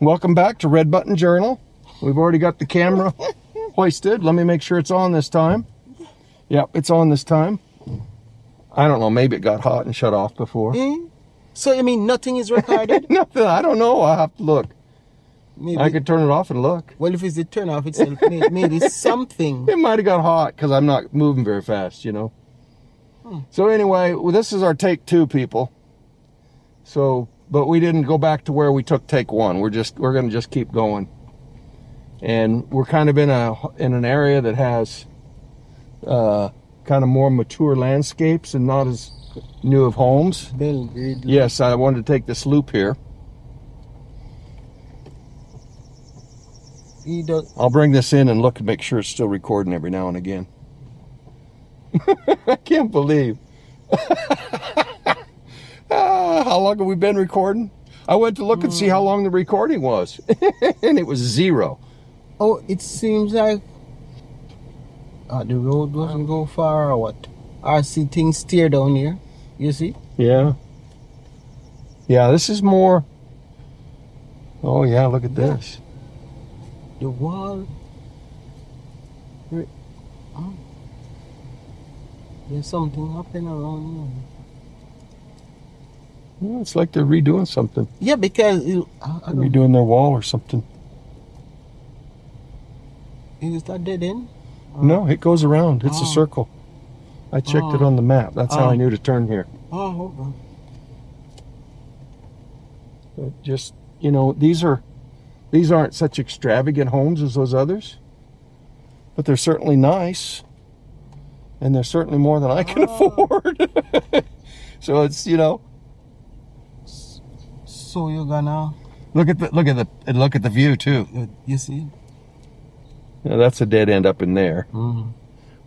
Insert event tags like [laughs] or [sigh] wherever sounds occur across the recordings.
Welcome back to Red Button Journal. We've already got the camera [laughs] hoisted. Let me make sure it's on this time. Yep, it's on this time. I don't know, maybe it got hot and shut off before. Eh? So you mean nothing is recorded? [laughs] Nothing, I don't know. I'll have to look. maybe, I could turn it off and look. well, if it's the turn off itself, may- maybe [laughs] something. It might have got hot because I'm not moving very fast, you know. So anyway, well, this is our take two, people. So, but we didn't go back to where we took take one. We're just we're gonna just keep going, and we're kind of in a in an area that has uh, kind of more mature landscapes and not as new of homes. Yes, I wanted to take this loop here. I'll bring this in and look and make sure it's still recording every now and again. [laughs] I can't believe. [laughs] Ah, how long have we been recording? I went to look and see how long the recording was, [laughs] and it was zero. Oh, it seems like uh, the road doesn't go far or what? I see things steer down here. You see? Yeah. Yeah, this is more. Oh, yeah, look at this. The wall. Oh. There's something happening around here. Yeah, it's like they're redoing something. Yeah, because it, I, I Redoing their wall or something. is that dead end? Uh, no, it goes around. It's a Oh. circle. I checked it Oh. on the oh. map. That's how I Oh. knew to turn here. Oh, hold on. But just you know, these are these aren't such extravagant homes as those others, but they're certainly nice, and they're certainly more than I can Oh. [laughs] afford. [laughs] so it's you know, So you're gonna, look at the look at the and look at the view too. you, you see? Now, that's a dead end up in there. Mm.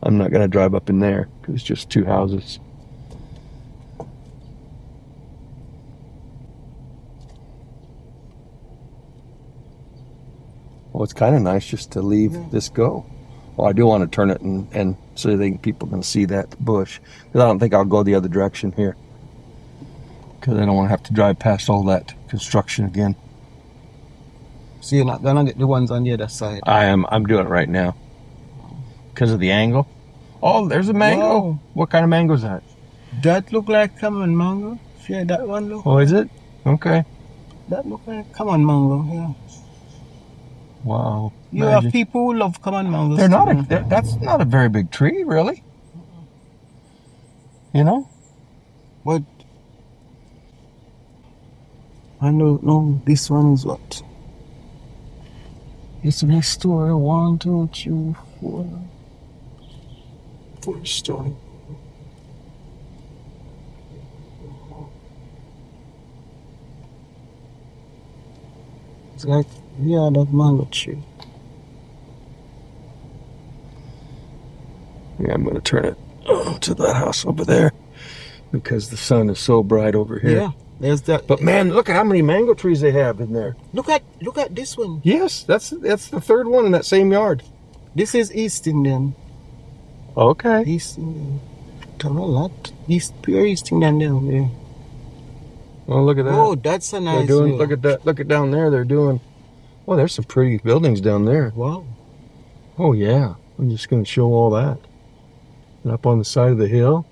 I'm not gonna drive up in there because it's just two houses. Well, it's kind of nice just to leave Yeah. this go. Well, I do want to turn it and, and so they people can see that bush because I don't think I'll go the other direction here because I don't want to have to drive past all that construction again. So you're not gonna get the ones on the other side. I am. I'm doing it right now because of the angle. Oh, there's a mango. Wow. What kind of mango is that? That look like common mango. Yeah, that one look. Oh, is it? Okay. That look like common mango. Yeah. Wow. You have people who love common mangoes. They're not. A, that- that's not a very big tree, really. You know. But I don't know. This one is what? It's next story. One, two, three, four. Four story. It's like yeah, that mango tree. Yeah, I'm going to turn it [clears throat] to that house over there because the sun is so bright over here. Yeah, there's that. But man, look at how many mango trees they have in there. look at look at this one. Yes, that's that's the third one in that same yard. This is East Indian. Okay. East Indian. Don't know a lot. East pure East Indian down there. Oh, look at that. Oh, that's a they're doing. view. Look at that. Look at down there. They're doing. Well, there's some pretty buildings down there. Wow. Oh yeah. I'm just going to show all that. And up on the side of the hill.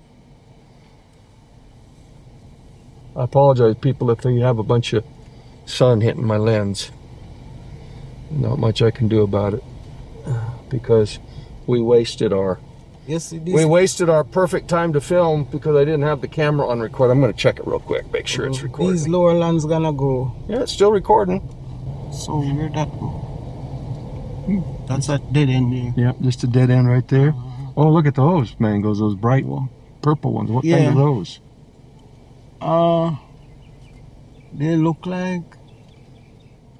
I apologize, people, if you have a bunch of sun hitting my lens. Not much I can do about it because we wasted our Yes, we wasted our perfect time to film because I didn't have the camera on record. I'm going to check it real quick, make sure it's these recording. lower lands gonna grow. Yeah, it's still recording. So where that go? Hmm, That's a dead end there. Yep, just a dead end right there. Oh, look at those mangoes, those bright ones, purple ones. What kind of those? Uh, they look like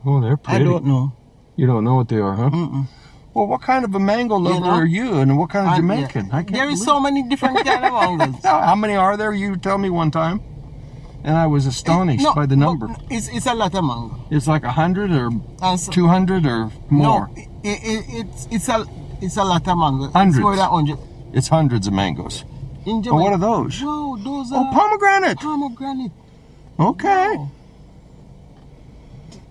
Oh, they're pretty. I don't know. You don't know what they are, huh? Mm-mm. Well, what kind of a mango lover know? are you, and what kind of I- Jamaican? yeah. I can't There is so many different [laughs] kind of mangoes. Now, How many are there? You tell me one time, and I was astonished No, by the but number. It's it's a lot of mango. It's like a hundred or two hundred or more. No, it, it, it's it's a it's a lot of mango. Hundreds. It's more than hundred. It's hundreds of mangoes. In But what are those? No, those Oh, are pomegranate. pomegranate. Okay. Wow.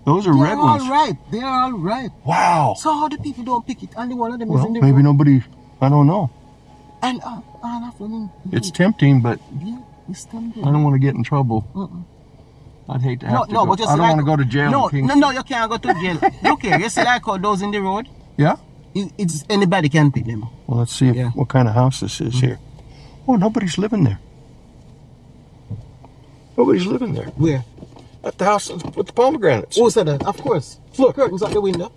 Those are They're red all ones. ripe. They're all ripe. Wow. So how the people don't pick it? Only one of them is in the maybe nobody. I don't know. And uh, and after them, It's tempting, but yeah, it's tempting. I don't want to get in trouble. Mm-mm. I'd hate to have No, to. no, go. but just I don't like, want to go to jail. No, no, no, you can't go to jail. [laughs] Look here, you see like how those in the road? Yeah. It, it's anybody can pick them. Well, let's see Yeah. Mm-hmm. what kind of house this is here. Oh, nobody's living there. Nobody's living there. Where? At the house with the pomegranates. Who said that? Of course. Look. curtains at the window.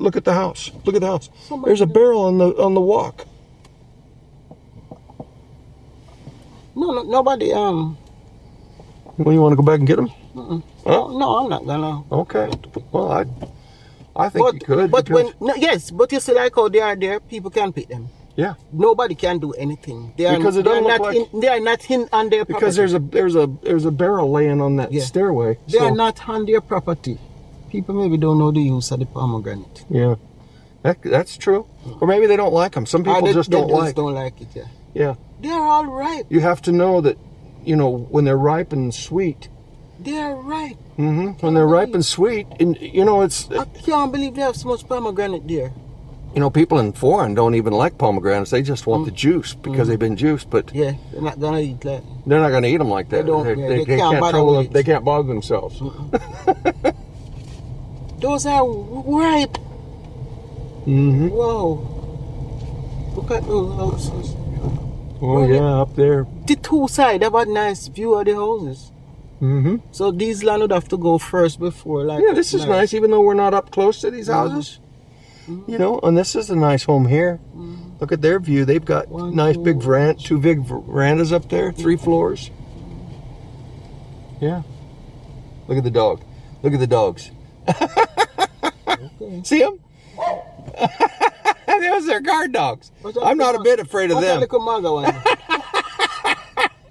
Look at the house. Look at the house. Somebody There's a barrel on the on the walk. No, no, nobody. Um, Well, you want to go back and get them? mm-mm. Huh? no, no, I'm not gonna. Okay. Well, I I think But you could. but because- when no, yes, but you see like how they are there, people can pick them. Yeah, Nobody can do anything. They are, Because it they are doesn't look like- in, they are not in on their because there's a there's a there's a barrel laying on that Yeah. stairway. they so- are not on their property. People maybe don't know the use of the pomegranate. Yeah, that that's true. Or maybe they don't like them. Some people Ah, they, just they don't just like. don't like it. Yeah, Yeah, they're all ripe. you have to know that, you know, when they're ripe and sweet. They're ripe. hmm When they're ripe and sweet, and you know, it's I can't believe they have so much pomegranate there. You know, people in foreign don't even like pomegranates. They just Mm. want the juice because they've been juiced, but Yeah, they're not gonna eat that. they're not going to eat them like that. They don't- They're- yeah, they, they they can't can't them. They can't bother themselves. Those are ripe. hmm Whoa. Look at those houses. Oh Well, yeah, up there. The two sides have a nice view of the houses. hmm So these land would have to go first before like Yeah, this is nice, even though we're not up close to these Mhm. houses. You know, and this is a nice home here. Mhm. Look at their view. They've got One, nice big veranda, two big verandas up there, three floors. Yeah. Look at the dog. Look at the dogs. Okay. [laughs] See them? [laughs] Those are guard dogs. I'm not a bit afraid of them. little maga one?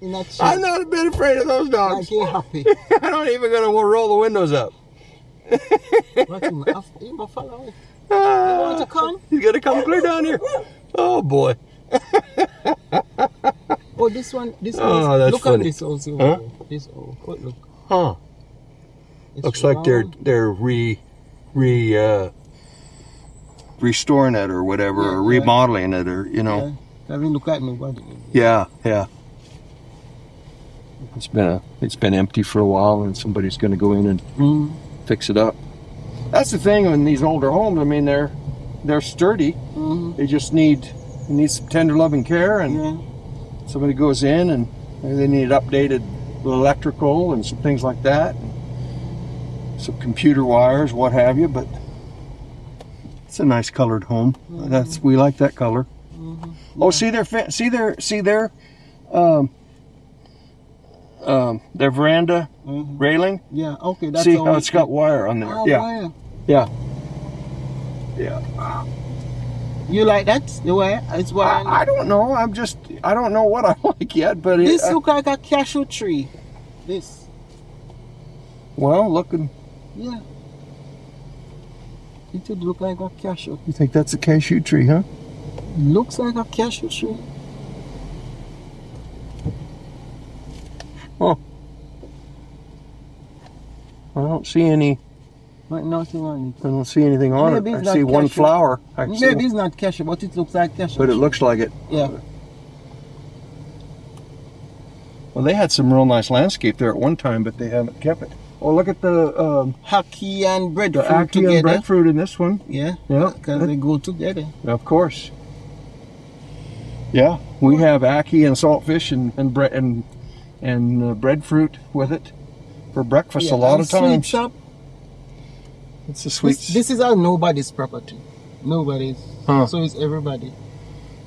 In that shape. I'm not a bit afraid of those dogs. I'm [laughs] not even gonna roll the windows up. What him? af- He ma follow me. want to come? He's gonna come clear down here. Oh boy. [laughs] Oh, this one. This Oh, one. that's look funny. at this house. here. Huh? This oh, oh, look. Huh. It's Looks like they're they're re re uh restoring it or whatever Yeah, or yeah. remodeling it or you know. Yeah. I mean, look at me. What? Yeah, yeah. It's been a it's been empty for a while and somebody's gonna go in and Mm. fix it up. That's the thing in these older homes, I mean they're they're sturdy. Mm. They just need need some tender loving care and Yeah. somebody goes in and they need updated electrical and some things like that and some computer wires what have you but it's a nice colored home that's we like that color oh see their see their see their um, um, their veranda Mhm. railing Yeah. Okay. That's see how how it's got wire on there Oh, yeah wire. Yeah yeah You like that? The wire? It's wire. I, I don't know i'm just i don't know what [laughs] i like yet but this uh, look like a cashew tree. This. well looking Yeah. It would look like a cashew. you think that's a cashew tree huh Looks like a cashew tree. Oh. I don't see any. On I don't see anything on Maybe it. I see one cashew. flower. I it. see Maybe it's not cashew, but it looks like cashew. but it looks like it. Yeah. Well, they had some real nice landscape there at one time, but they haven't kept it. Oh, look at the um, ackee and the breadfruit ackee together. and breadfruit in this one. Yeah. Yeah. Because they go together. Of course. Yeah, we have ackee and saltfish and and bread and and uh, breadfruit with it for breakfast Yeah, a lot of times. Sweet shop. It's a sweet. This, this is our nobody's property. Nobody's. Huh. So it's everybody.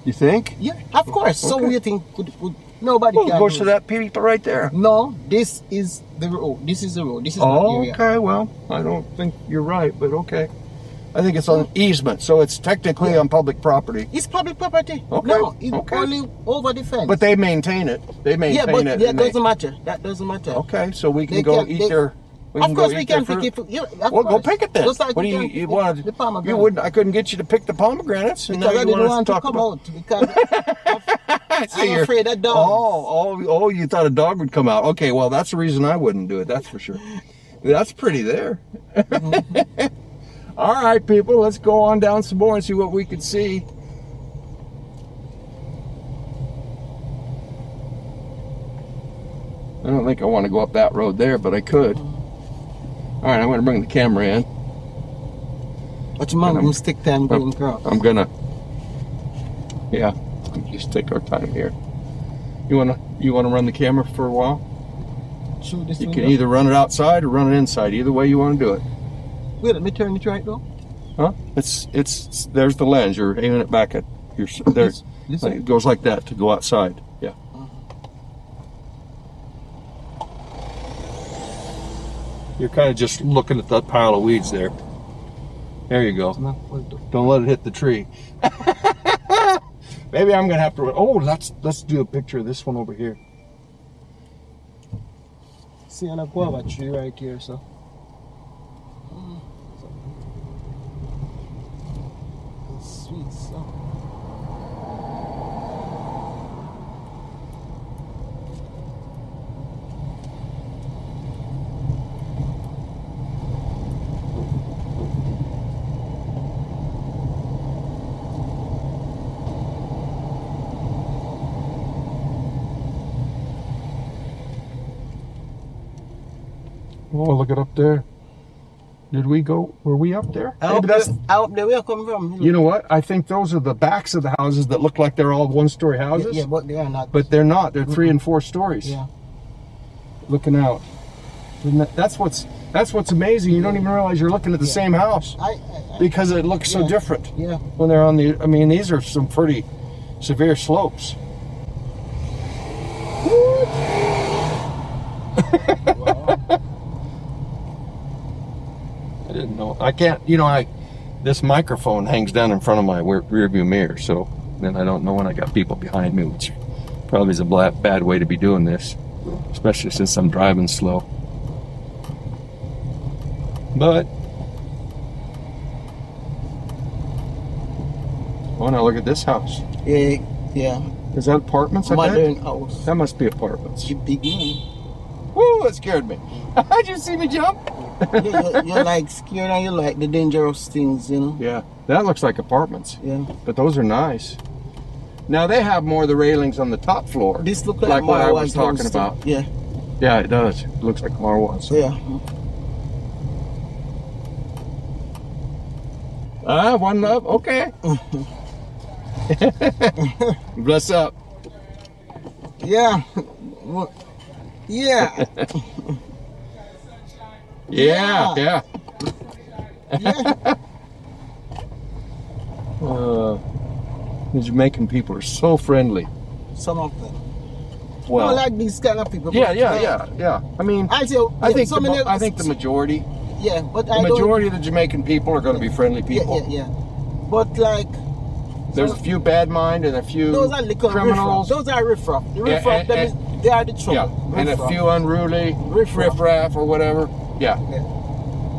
you think? Yeah, of course. So we think could, could nobody Well, can goes to that people right there. No, this is the road. This is the road. This is the Oh, okay. Well, I don't think you're right, but okay. I think it's on easement, so it's technically on public property. It's public property. Okay, No, it's okay. only over the fence. But they maintain it. They maintain yeah, but it. that and doesn't matter. That doesn't matter. okay, so we can They go can- eat they- their. We of course go we can pick it. Yeah, Well, go pick it then. Just like what do you, you pick want? the pomegranate. You wouldn't. I couldn't get you to pick the pomegranates, and Because I you didn't want to to talk come about. out because [laughs] I'm you're- afraid of dogs. Oh, oh, oh! You thought a dog would come out? Okay, well, that's the reason I wouldn't do it. That's for sure. That's pretty there. [laughs] All right, people, let's go on down some more and see what we can see. I don't think I want to go up that road there, but I could. All right, I'm going to bring the camera in. What's your mom stick time going across? I'm gonna. Yeah, just take our time here. You wanna you wanna run the camera for a while? Shoot this You can down. either run it outside or run it inside. Either way you want to do it. Wait, let me turn it right though. Huh? It's it's there's the lens. You're aiming it back at your there. This, this Like, it goes like that to go outside. Yeah. You're kind of just looking at that pile of weeds there. There you go. No, wait, though. Don't let it hit the tree. [laughs] Maybe I'm gonna have to. Oh, let's let's do a picture of this one over here. See an guava tree right here, so. Sweet stuff. Oh, look it up there. Did we go? Were we up there? I hope, that's. I hope they will come from. You know what? I think those are the backs of the houses that look like they're all one-story houses, yeah, but they are not. but they're not. They're three and four stories. yeah. Looking out. That- that's what's that's what's amazing. You don't even realize you're looking at the Yeah. same house I, I, I because it looks so different yeah. when they're on the. I mean, these are some pretty severe slopes. I know. I can't. You know, I this microphone hangs down in front of my rear view mirror, so then I don't know when I got people behind me, which probably is a bad way to be doing this, especially since I'm driving slow. But oh, now look at this house. yeah, yeah. Is that apartments? Am I? Modern house. Oh. That must be apartments. You big man. Woo! That scared me. [laughs] Did you see me jump? You, you, you're like scared and you like the dangerous things, you know? Yeah, that looks like apartments. Yeah. but those are nice. Now they have more of the railings on the top floor. This looks like, Like what I was talking about. Yeah, Yeah, it does. It looks like Marwa's. yeah. Ah, one love. Okay. [laughs] Bless up. Yeah. Yeah. [laughs] Yeah, Yeah. yeah. Yeah. [laughs] Uh, the Jamaican people are so friendly. Some of them. Well, I like these kind of people. yeah, yeah, yeah, yeah. I mean, I say, I yeah, think the, of mo- them- I think the majority, Yeah, but the I don't. majority of the Jamaican people are going to be friendly people. yeah, yeah. yeah. But like, There's a few bad mind and a few those are little criminals. riffraff. Those are riffraff. The Yeah, riffraff, and- is, they are the trouble. Yeah, and a few unruly Riffraff. riffraff or whatever. Yeah,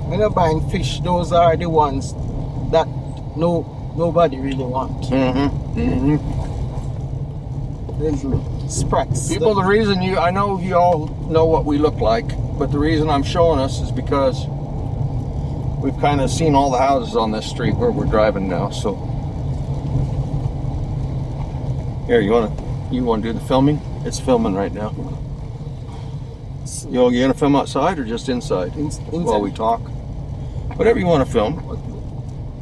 When you're buying fish, those are the ones that no nobody really wants. mm-hmm. Mm-hmm. There's sprats. People, the reason you, I know you all know what we look like, but the reason I'm showing us is because we've kind of seen all the houses on this street where we're driving now. So here, you wanna, you wanna do the filming? It's filming right now. You, you gonna film outside or just inside In- while we talk? Whatever you want to film,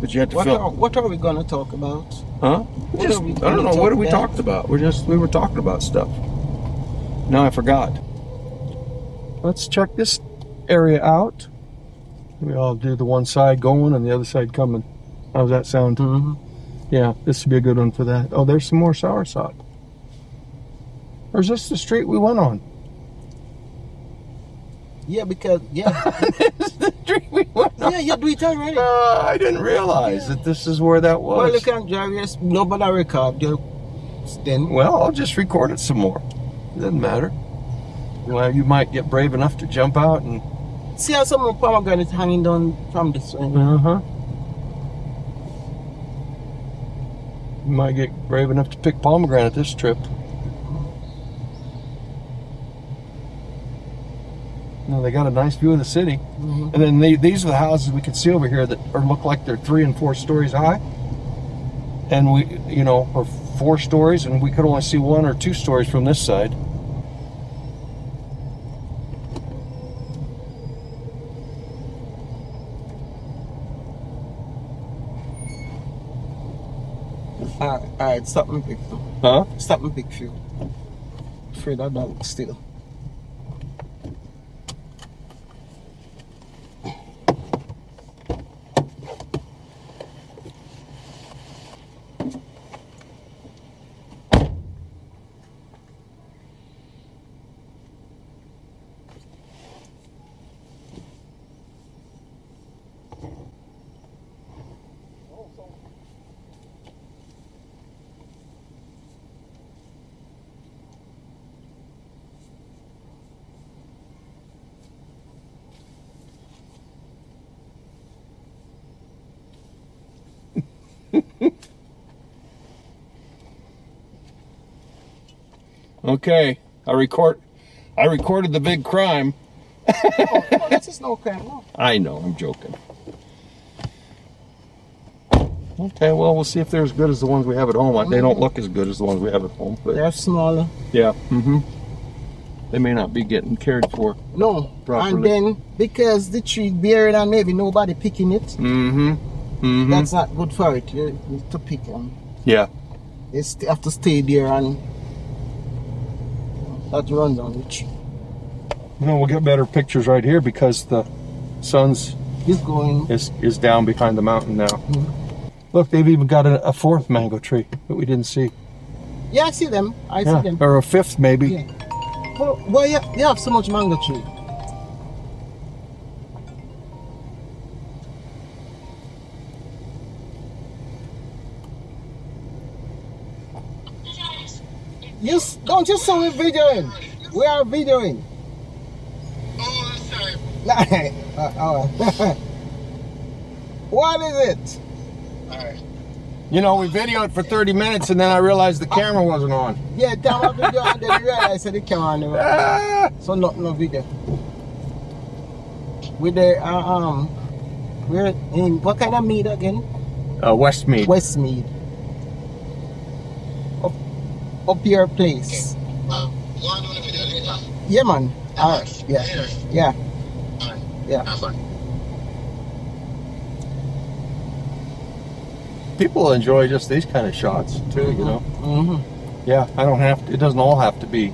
but you have to What film. are, what are we gonna talk about? Huh? What Just, I don't know. What are we about? talked about? We're just we were talking about stuff. Now I forgot. Let's check this area out. We all do the one side going and the other side coming. How's that sound? Mm-hmm. Yeah, this would be a good one for that. Oh, there's some more soursop. Or is this the street we went on? Yeah, because yeah, this [laughs] is the street we went on. yeah, you do it already. Uh, I didn't realize that this is where that was. Well, you can drive your nobody record you then. Well, I'll just record it some more. It doesn't matter. Well, you might get brave enough to jump out and. See how some of pomegranate hanging down from this way. Uh huh. You might get brave enough to pick pomegranate this trip. You know, they got a nice view of the city. Mhm. And then they, these are the houses we can see over here that are, look like they're three and four stories high. And we, you know, or four stories, and we could only see one or two stories from this side. Alright, alright, stop and pick. Huh? Stop and pick few. Afraid of dog still. Okay, I record. I recorded the big crime. oh, no, this is no crime, no. I know, I'm joking. Okay, well, we'll see if they're as good as the ones we have at home. They don't look as good as the ones we have at home, but They're smaller. yeah. Mm-hmm. They may not be getting cared for. No. Properly. And then because the tree bearing and maybe nobody picking it, Mm-hmm. Mm-hmm. that's not good for it. You need to pick them. yeah. They have to stay there and that runs on the tree. You know, we'll get better pictures right here because the sun's It's going. is is down behind the mountain now. Mhm. Look, they've even got a, a fourth mango tree that we didn't see. Yeah, I see them. I Yeah, see them. or a fifth maybe. Yeah. Well, why you, you have so much mango tree? Don't you say we're videoing? We are videoing. Oh, sorry. uh, uh, what is it? Alright. You know, we videoed for 30 minutes and then I realized the camera wasn't on. Yeah, tell me video and then you realize that the camera on Ah! [laughs] So no, no video. With the uh, um, we're in what kind of meat again? Uh, Westmead. Westmead. Up, up your place. Uh, you want to do the video later? Yeah, man. Alright. Yeah. Later. Yeah. Alright. Yeah. Have fun. People enjoy just these kind of shots too, you know. Mm-hmm. Yeah, I don't have to, it doesn't all have to be,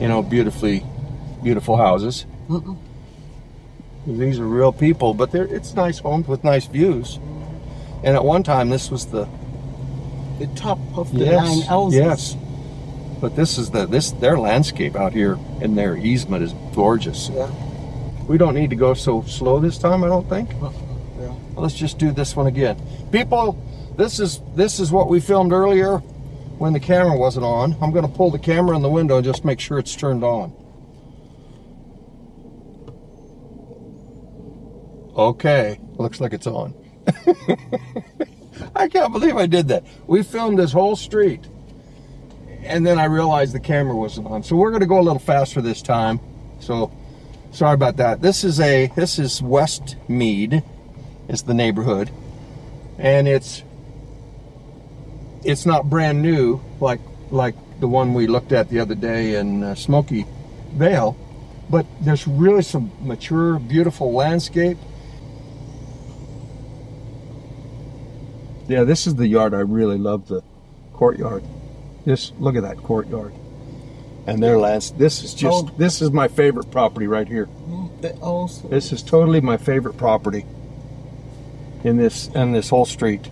you know, beautifully, beautiful houses. Mm-mm. These are real people, but they're, it's nice homes with nice views. And at one time, this was the The top of the nine yes, houses. yes. But this is the this their landscape out here in their easement is gorgeous. Yeah. We don't need to go so slow this time, I don't think. Uh-huh. Yeah. Let's just do this one again. People, this is this is what we filmed earlier when the camera wasn't on. I'm going to pull the camera in the window and just make sure it's turned on. Okay, looks like it's on. [laughs] I can't believe I did that. We filmed this whole street and then I realized the camera wasn't on. So we're going to go a little faster this time. So sorry about that. This is a this is West Mead is the neighborhood and it's it's not brand new like like the one we looked at the other day in uh, Smoky Vale but there's really some mature beautiful landscape yeah this is the yard I really love the courtyard this look at that courtyard and their lands this is just Oh. this is my favorite property right here The house. this is totally my favorite property in this in this whole street.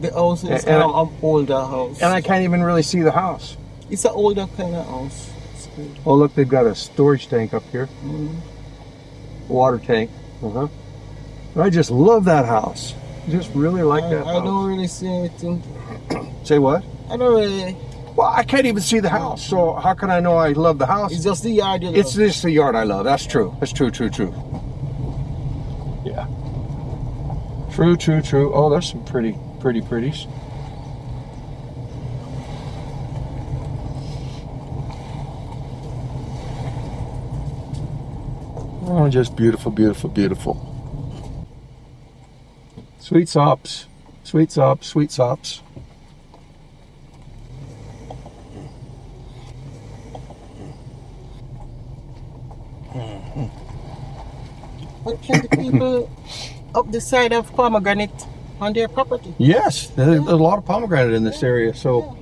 The house is And an older house. And I can't even really see the house. It's an older kind of house. Oh look, they've got a storage tank up here. Mm. Water tank. Uh-huh. I just love that house. Just really like I, that I house. don't really see anything. Say what? I don't really. Well, I can't even see the house. So how can I know I love the house? It's just the yard. You know. It's just the yard I love. That's true. That's true, true, true. Yeah. True, true, true. Oh, there's some pretty, pretty pretties. Oh, just beautiful, beautiful, beautiful. Sweet sops, sweet sops, sweet sops. But can the people up the side of pomegranate on their property? Yes, there- there's a lot of pomegranate in this area, so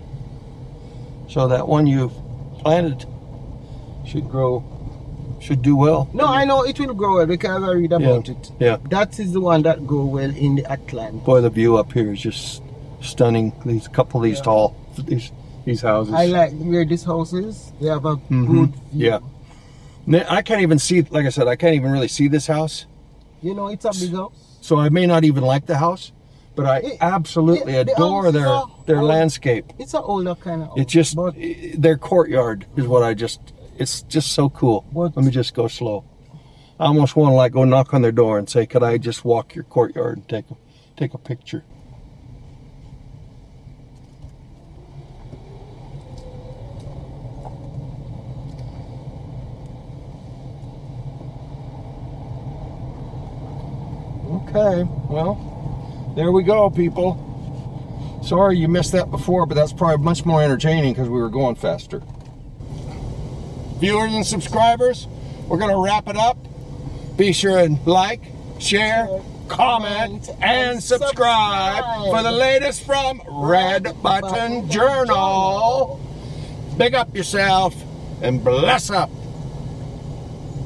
so that one you've planted should grow, should do well. No, I know it will grow well because I read about it. Yeah. That is the one that grow well in the Atlantic. Boy, the view up here is just stunning. These couple of these Yeah. tall, these these houses. I like where this house is. They have a Mhm. good view. Yeah. I can't even see. Like I said, I can't even really see this house. You know, it's a big house. So I may not even like the house, but I It- absolutely it- adore their a- their oh. landscape. It's an older kind of house. It just But their courtyard is what I just. It's just so cool. What- Let me just go slow. I almost want to like go knock on their door and say, "Could I just walk your courtyard and take a take a picture?" Okay, well, there we go, people. Sorry you missed that before, but that's probably much more entertaining because we were going faster. Viewers and subscribers, we're going to wrap it up. Be sure and like, share, comment, and subscribe for the latest from Red Button Journal. Big up yourself and bless up.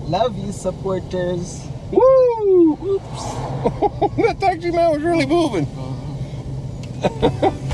love you, supporters. Woo! Oops. [laughs] that taxi man was really moving. [laughs]